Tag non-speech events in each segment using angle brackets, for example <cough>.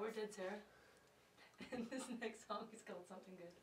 We're Dead Sarah. <laughs> And this next song is called Something Good.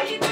Are you?